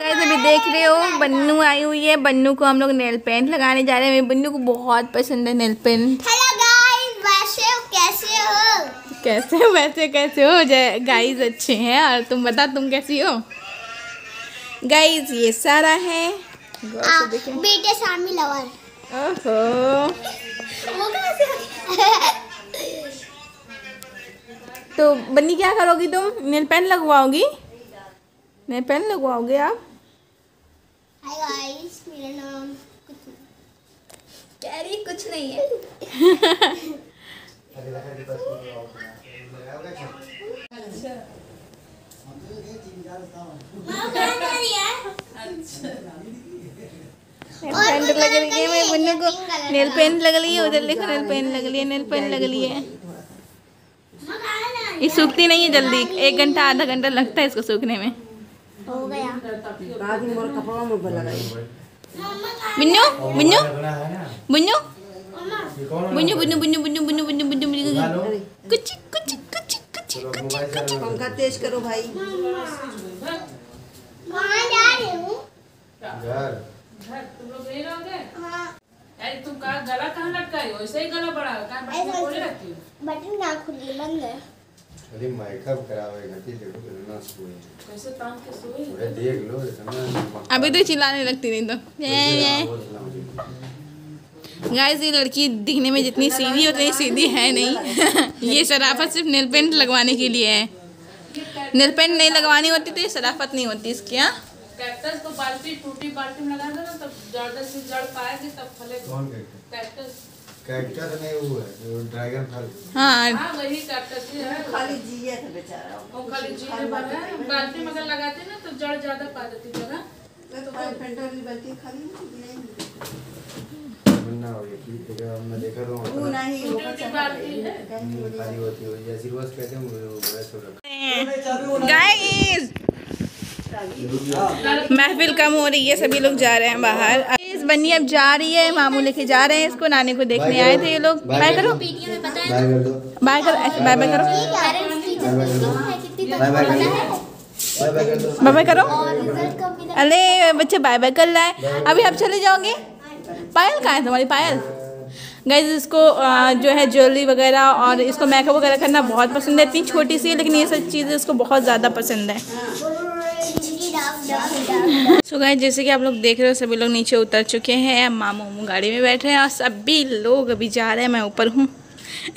Guys अभी देख रहे हो बन्नू आई हुई है। बन्नू को हम लोग नेल पेंट लगाने जा रहे हैं। मेरे बन्नू को बहुत पसंद है नेल पेंट। हेलो गाइस वैसे हो कैसे हो? कैसे हो वैसे कैसे हो? जय गाइस अच्छे हैं और तुम बता तुम कैसी हो? गाइस ये सारा है। आ, बेटे शामी लवर ओहो। तो बन्नी क्या करोगी तुम? नेल पेंट लगवाओगी? नेल पेन लगवाओगे आप? हाय गाइस मेरा नाम कुछ कैरी कुछ नहीं है। पेंट लग रही है मेरे बन्नू को नेल पेंट लग रही है उधर देखो नेल पेंट लग रही है नेल पेंट लग रही है। ये सूखती नहीं है जल्दी एक घंटा आधा घंटा लगता है इसको सूखने में। हो गया। बिन्नू बिन्नू बिन्नू मम्मा बुन्नू बुन्नू बुन्नू बुन्नू बुन्नू बुन्नू बुन्नू बुन्नू कुछ कुछ कुछ कुछ कुछ पंखा तेज करो भाई। वहाँ जा रही हूँ। तुम लोग यही रहोगे? हाँ। यार तुम कहा गला कहाँ लटकाई हो? ऐसे ही गला बड़ा है। कहाँ बटन खोले रखती हो? बटन ना खुली बंद है। खाली मेकअप करावेगा ठीक है ना सोए कैसे तान के सोई थोड़ा देख लो इतना अभी तो चिल्लाने लगती नहीं तो ये ये गाइस ये लड़की दिखने में जितनी सीधी उतनी सीधी है नहीं ये शराफत सिर्फ़ नेल पेंट लगवाने के लिए है नेल पेंट नहीं लगवानी होती तो ये शराफत नहीं होती इसकी हाँ कैक्टस को बाल्टी टूटी बाल्टी में लगा दो ना तब जड़ से जड़ पाएगी तब फले कौन कैक्टस कैक्टस नहीं वो है ड्रैगन फल। हाँ। हाँ वही कैक्टस ही। है खाली जिया था बेचारा। वो खाली है। बाल्टी में अगर लगाते ना तो जड़ ज़्यादा पा देती जगह। तो पेंटर वाली बाल्टी खाली नहीं मुन्ना हो गया ठीक है हमने देखा तो वो नहीं वो टूटी है। खाली होती है जैसे रोज कहते हैं वो वैसे रखा गाइस महफिल कम हो रही है सभी लोग जा रहे हैं बाहर। बन्नी अब जा रही है मामू लेके जा रहे हैं इसको नानी को देखने आए थे ये लोग। बाय करो। वीडियो में पता है बाय कर ऐसे बाय बाय करो। पेरेंट्स टीचर है कितनी बाय बाय कर। पता दो बाय बाय कर। दो बाय बाय करो। और रिज़ल्ट कब मिला अरे बच्चे बाय बाय कर रहा है अभी आप चले जाओगे? पायल कहाँ है तुम्हारी पायल? गाइज़ इसको जो है ज्वेलरी वगैरह और इसको मेकअप वगैरह करना बहुत पसंद है। इतनी छोटी सी है लेकिन ये सब चीज़ें इसको बहुत ज़्यादा पसंद है। सो गाइज़ जैसे कि आप लोग देख रहे हो, सभी लोग नीचे उतर चुके हैं। मामू मामू गाड़ी में बैठे हैं और सभी लोग अभी जा रहे हैं। मैं ऊपर हूँ।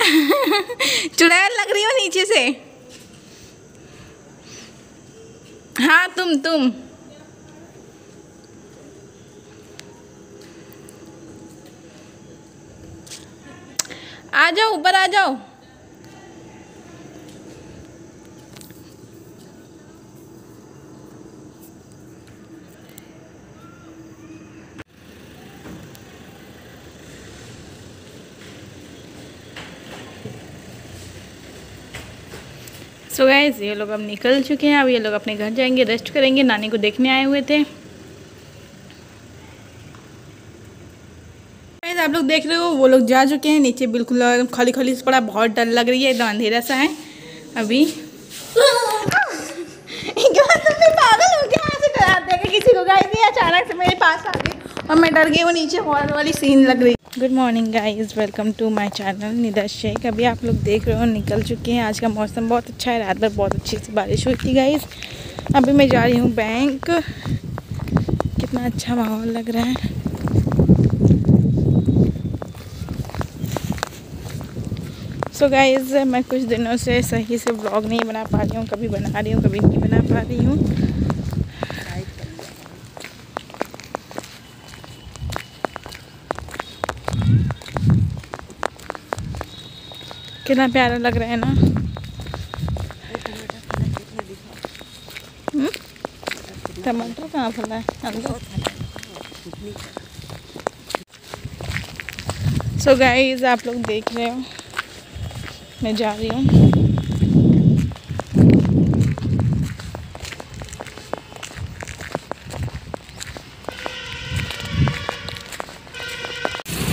चुड़ैल लग रही हो नीचे से। हाँ तुम तुम। आ जाओ, ऊपर आ जाओ। सो so गैस ये लोग अब निकल चुके हैं। अब ये लोग अपने घर जाएँगे रेस्ट करेंगे। नानी को देखने आए हुए थे। आप लोग देख रहे हो, वो लोग जा चुके हैं। नीचे बिल्कुल खाली खाली से पड़ा, बहुत डर लग रही है। एकदम अंधेरा सा है। अभी। अचानक से मेरे पास आ गई और मैं डर गई, वो नीचे हॉल वाली सीन लग रही good morning guys welcome to my channel Nida Shaikh अभी आप लोग देख रहे हो, निकल चुके हैं। आज का मौसम बहुत अच्छा है। रात भर बहुत अच्छी सी बारिश हुई थी गाइस अभी मैं जा रही हूँ बैंक कितना अच्छा माहौल लग रहा है। सो so गाइज़ मैं कुछ दिनों से सही से ब्लॉग नहीं बना पा रही हूँ, कभी बना रही हूँ, कभी नहीं बना पा रही हूँ। कितना प्यारा लग रहा है ना। हम्म? टमाटर कहाँ फला है? अंदर। सो गाइज़ आप लोग देख रहे हो। मैं जा रही हूँ।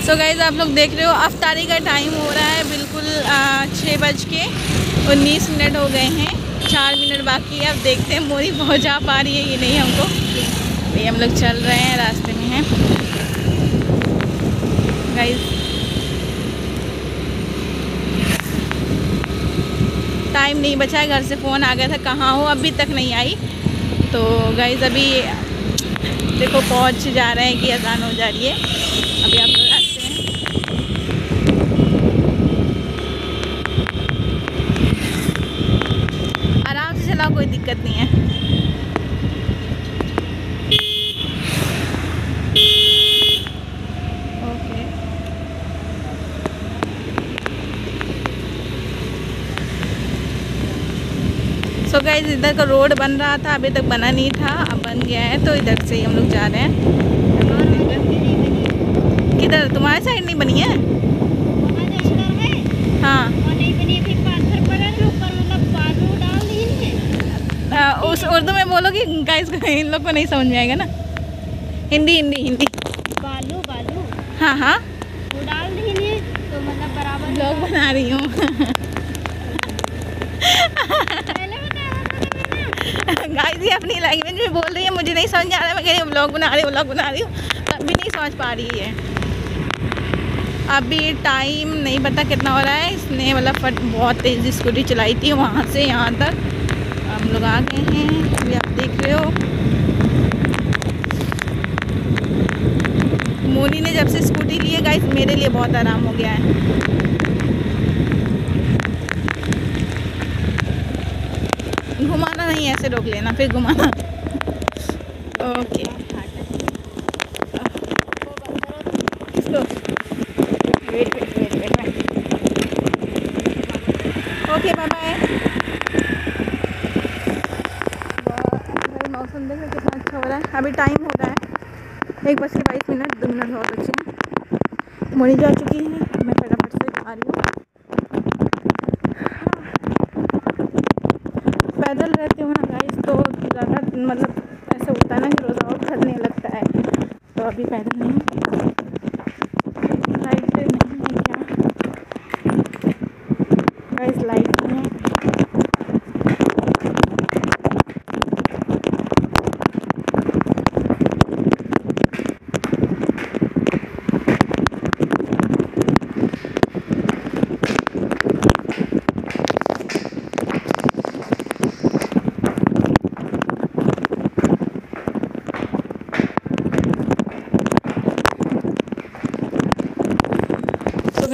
सो so गाइज़ आप लोग देख रहे हो, अफ्तारी का टाइम हो रहा है बिल्कुल छः बज के उन्नीस मिनट हो गए हैं। चार मिनट बाकी है, अब देखते हैं मोरी पहुँचा पा रही है ये नहीं हमको। ये हम लोग चल रहे हैं रास्ते में हैं। गाइज़ टाइम नहीं बचा है, घर से फ़ोन आ गया था, कहाँ हो, अभी तक नहीं आई। तो गाइज़ अभी देखो, पहुँच जा रहे हैं कि आसान हो जा रही है। अभी आप लोग आते हैं आराम से चलाओ कोई दिक्कत नहीं है। ओके सो गाइज़ इधर का रोड बन रहा था अभी तक बना नहीं था अब बन गया है तो इधर से ही हम लोग जा रहे हैं। किधर? तुम्हारे साइड नहीं बनी है? है हाँ वो नहीं बनी थी पाथर पड़ा है ऊपर मतलब बालू डाल दी है आ, उस उर्दू में बोलो कि गाइस इन लोग को नहीं समझ में आएगा ना। हिंदी हिंदी हिंदी। बालू बालू। हाँ हाँ। वो डाल दी तो मतलब बराबर ब्लॉग बना रही हूँ। गाइस ये अपनी लैंग्वेज में बोल रही है मुझे नहीं समझ आ रहा है मैं कह रही हूँ ब्लॉग बना रही हूँ ब्लॉग बना रही हूँ। तब भी नहीं समझ पा रही है। अभी टाइम नहीं पता कितना हो रहा है इसने मतलब फट बहुत तेज़ी स्कूटी चलाई थी वहाँ से यहाँ तक। हम लोग आ गए हैं। अभी आप देख रहे हो। मोनी ने जब से स्कूटी ली है गाइस मेरे लिए बहुत आराम हो गया है। घुमाना नहीं ऐसे रोक लेना, फिर घुमाना ओके इसको wait wait wait wait wait okay bye bye भाई मौसम देखो कितना अच्छा हो रहा है अभी टाइम हो रहा है। एक बज के बाईस मिनट, दो मिनट बहुत अच्छे हैं। मोनी जा चुकी है। मैं फटाफट से आ रही हूँ। पैदल रहते हो ना गाइस तो ज़्यादा मतलब ऐसा होता है ना कि रोज़ा और नहीं लगता है। तो अभी पैदल नहीं लाइट नहीं है क्या गाइस लाइट नहीं है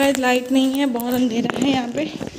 गाइस लाइट नहीं है बहुत अंधेरा है यहाँ पे हैं।